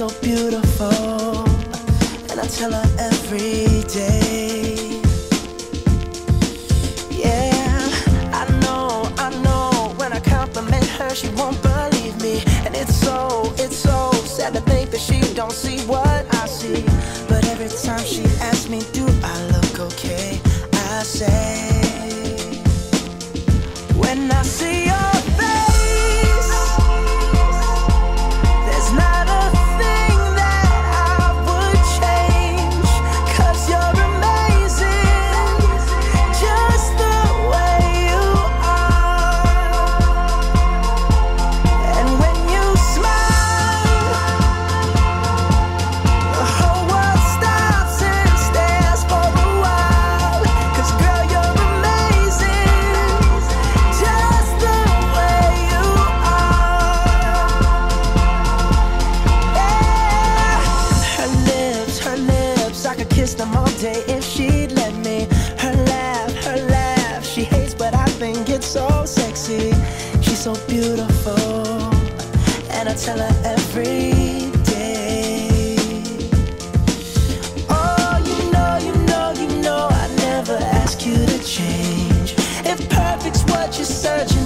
so beautiful, and I tell her every day. Yeah, I know, I know. When I compliment her, she won't believe me, and it's so, it's so sad to think that she don't see what. could kiss them all day if she'd let me. Her laugh, her laugh, she hates, but I think it's so sexy. She's so beautiful, and I tell her every day. Oh, you know, you know, you know, I never ask you to change. If perfect's what you're searching.